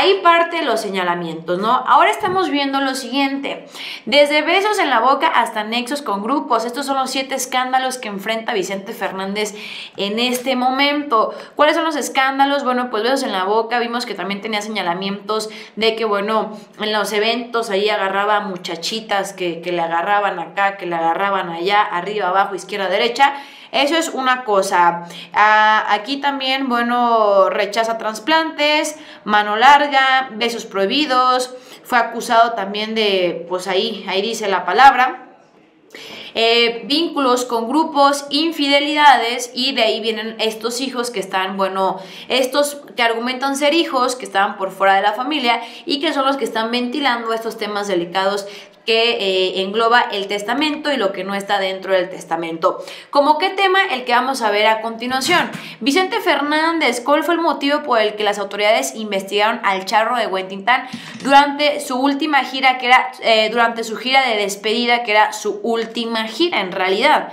Ahí parte los señalamientos, ¿no? Ahora estamos viendo lo siguiente. Desde besos en la boca hasta nexos con grupos. Estos son los siete escándalos que enfrenta Vicente Fernández en este momento. ¿Cuáles son los escándalos? Bueno, pues besos en la boca. Vimos que también tenía señalamientos de que, bueno, en los eventos ahí agarraba muchachitas que, que le agarraban acá, que le agarraban allá, arriba, abajo, izquierda, derecha. Eso es una cosa. Ah, aquí también, bueno, rechaza trasplantes, mano larga, besos prohibidos. Fue acusado también de, pues ahí, ahí dice la palabra. Eh, vínculos con grupos, infidelidades y de ahí vienen estos hijos que están, bueno, estos que argumentan ser hijos, que estaban por fuera de la familia y que son los que están ventilando estos temas delicados que eh, engloba el testamento y lo que no está dentro del testamento. ¿Como qué tema? El que vamos a ver a continuación. Vicente Fernández, ¿cuál fue el motivo por el que las autoridades investigaron al charro de Huentintán durante su última gira, que era eh, durante su gira de despedida, que era su última gira en realidad?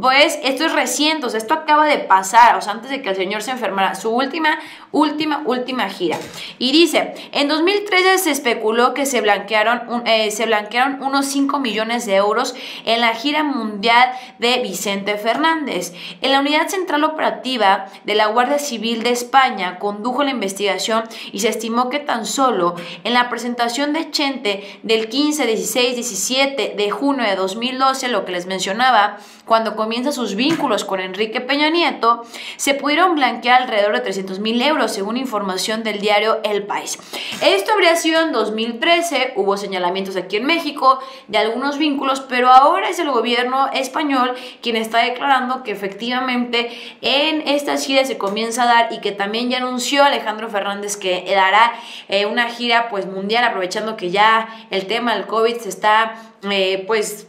Pues esto es reciente, o sea, esto acaba de pasar, o sea, antes de que el señor se enfermara, su última, última, última gira. Y dice, en 2013 se especuló que se blanquearon, eh, se blanquearon unos 5 millones de euros en la gira mundial de Vicente Fernández. En la Unidad Central Operativa de la Guardia Civil de España condujo la investigación y se estimó que tan solo en la presentación de Chente del 15, 16, 17 de junio de 2012, lo que les mencionaba, cuando comienza sus vínculos con Enrique Peña Nieto, se pudieron blanquear alrededor de 300 mil euros, según información del diario El País. Esto habría sido en 2013, hubo señalamientos aquí en México de algunos vínculos, pero ahora es el gobierno español quien está declarando que efectivamente en estas giras se comienza a dar y que también ya anunció Alejandro Fernández que dará eh, una gira pues mundial aprovechando que ya el tema del COVID se está eh, pues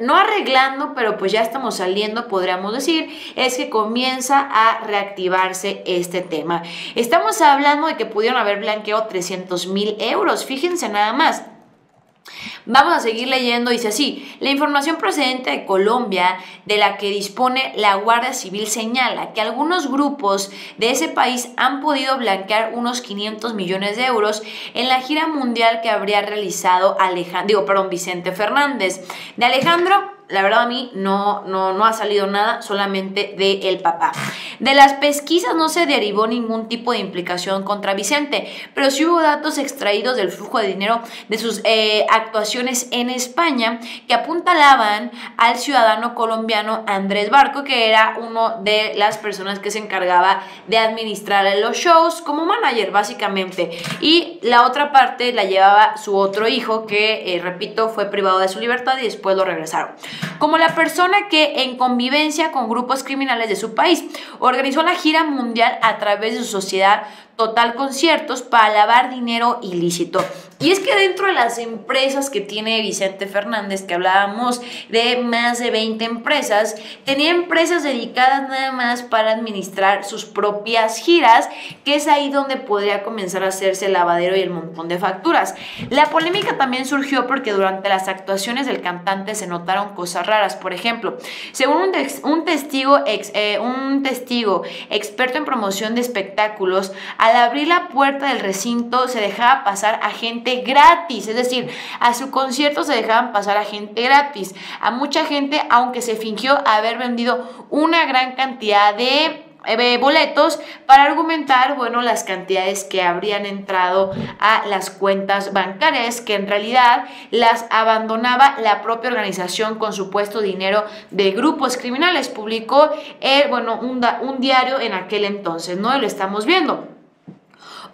no arreglando, pero pues ya estamos saliendo, podríamos decir, es que comienza a reactivarse este tema. Estamos hablando de que pudieron haber blanqueado 300 mil euros, fíjense nada más. Vamos a seguir leyendo, dice así, la información procedente de Colombia de la que dispone la Guardia Civil señala que algunos grupos de ese país han podido blanquear unos 500 millones de euros en la gira mundial que habría realizado Alejandro, digo, perdón, Vicente Fernández. De Alejandro la verdad a mí no, no, no ha salido nada, solamente de el papá. De las pesquisas no se derivó ningún tipo de implicación contra Vicente, pero sí hubo datos extraídos del flujo de dinero de sus eh, actuaciones en España que apuntalaban al ciudadano colombiano Andrés Barco, que era uno de las personas que se encargaba de administrar los shows como manager básicamente. Y la otra parte la llevaba su otro hijo que, eh, repito, fue privado de su libertad y después lo regresaron como la persona que en convivencia con grupos criminales de su país organizó la gira mundial a través de su sociedad Total Conciertos para lavar dinero ilícito. Y es que dentro de las empresas que tiene Vicente Fernández, que hablábamos de más de 20 empresas, tenía empresas dedicadas nada más para administrar sus propias giras, que es ahí donde podría comenzar a hacerse el lavadero y el montón de facturas. La polémica también surgió porque durante las actuaciones del cantante se notaron cosas raras. Por ejemplo, según un, testigo, eh, un testigo experto en promoción de espectáculos, al abrir la puerta del recinto se dejaba pasar a gente gratis, es decir, a su concierto se dejaban pasar a gente gratis, a mucha gente, aunque se fingió haber vendido una gran cantidad de eh, boletos para argumentar, bueno, las cantidades que habrían entrado a las cuentas bancarias, que en realidad las abandonaba la propia organización con supuesto dinero de grupos criminales. Publicó, eh, bueno, un, un diario en aquel entonces, ¿no? Y lo estamos viendo.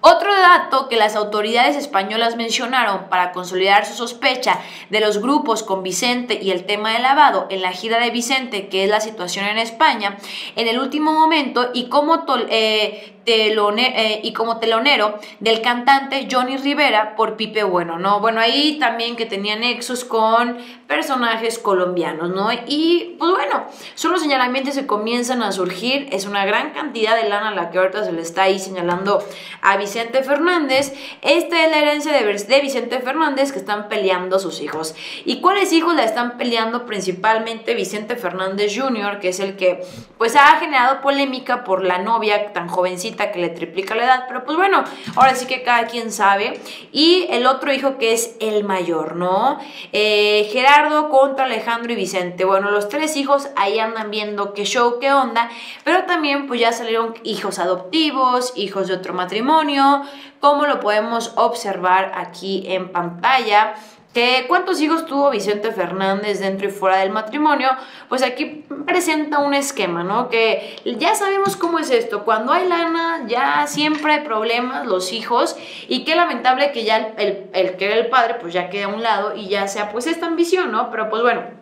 Otro dato que las autoridades españolas mencionaron para consolidar su sospecha de los grupos con Vicente y el tema del lavado en la gira de Vicente, que es la situación en España, en el último momento y cómo eh, eh, y como telonero del cantante Johnny Rivera por Pipe Bueno, ¿no? Bueno, ahí también que tenía nexos con personajes colombianos, ¿no? Y pues bueno, son los señalamientos que comienzan a surgir, es una gran cantidad de lana la que ahorita se le está ahí señalando a Vicente Vicente Fernández. Esta es la herencia de, Vicente Fernández que están peleando sus hijos. ¿Y cuáles hijos la están peleando? Principalmente Vicente Fernández Jr., que es el que pues ha generado polémica por la novia tan jovencita que le triplica la edad. Pero pues bueno, ahora sí que cada quien sabe. Y el otro hijo que es el mayor, ¿no? Eh, Gerardo contra Alejandro y Vicente. Bueno, los tres hijos ahí andan viendo qué show, qué onda. Pero también pues ya salieron hijos adoptivos, hijos de otro matrimonio, como lo podemos observar aquí en pantalla. ¿Cuántos hijos tuvo Vicente Fernández dentro y fuera del matrimonio? Pues aquí presenta un esquema, ¿no? Que ya sabemos cómo es esto. Cuando hay lana, ya siempre hay problemas, los hijos, y qué lamentable que ya el, el que era el padre, pues ya quede a un lado y ya sea pues esta ambición, ¿no? Pero pues bueno.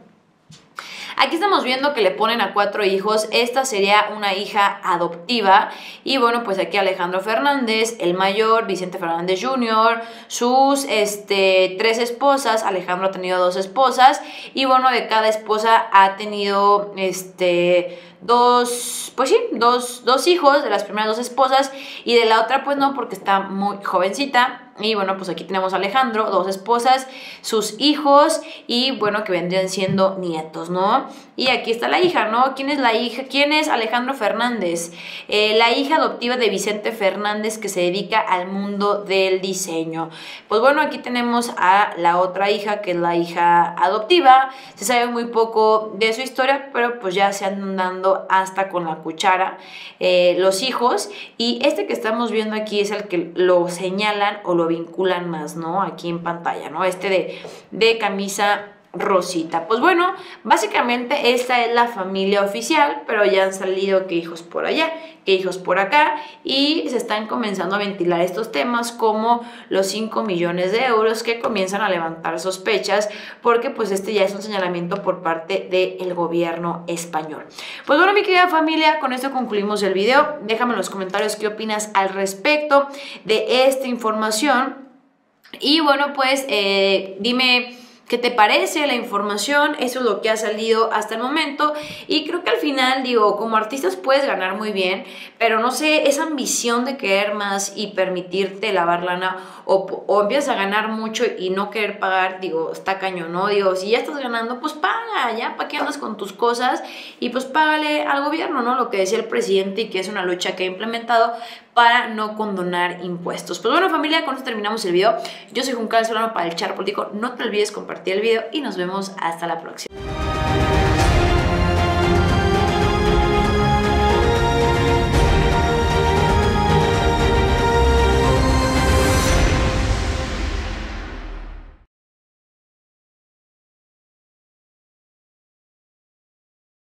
Aquí estamos viendo que le ponen a cuatro hijos. Esta sería una hija adoptiva. Y bueno, pues aquí Alejandro Fernández, el mayor, Vicente Fernández Jr., sus este, tres esposas. Alejandro ha tenido dos esposas. Y bueno, de cada esposa ha tenido este dos, pues sí, dos, dos hijos de las primeras dos esposas y de la otra pues no porque está muy jovencita. Y bueno, pues aquí tenemos a Alejandro, dos esposas, sus hijos y bueno, que vendrían siendo nietos, ¿no? Y aquí está la hija, ¿no? ¿Quién es la hija? ¿Quién es Alejandro Fernández? Eh, la hija adoptiva de Vicente Fernández que se dedica al mundo del diseño. Pues bueno, aquí tenemos a la otra hija que es la hija adoptiva. Se sabe muy poco de su historia, pero pues ya se andan dando hasta con la cuchara eh, los hijos. Y este que estamos viendo aquí es el que lo señalan o lo vinculan más, ¿no? Aquí en pantalla, ¿no? Este de, de camisa Rosita. Pues bueno, básicamente esta es la familia oficial, pero ya han salido que hijos por allá, que hijos por acá, y se están comenzando a ventilar estos temas como los 5 millones de euros que comienzan a levantar sospechas, porque pues este ya es un señalamiento por parte del gobierno español. Pues bueno, mi querida familia, con esto concluimos el video. Déjame en los comentarios qué opinas al respecto de esta información. Y bueno, pues eh, dime ¿Qué te parece la información? Eso es lo que ha salido hasta el momento. Y creo que al final, digo, como artistas puedes ganar muy bien, pero no sé, esa ambición de querer más y permitirte lavar lana o, o empiezas a ganar mucho y no querer pagar, digo, está cañón, ¿no? Digo, si ya estás ganando, pues paga, ya, ¿para qué andas con tus cosas? Y pues págale al gobierno, ¿no? Lo que decía el presidente y que es una lucha que ha implementado para no condonar impuestos. Pues bueno, familia, con esto terminamos el video. Yo soy Juncal Solano para el Char Político. No te olvides compartir el video y nos vemos hasta la próxima.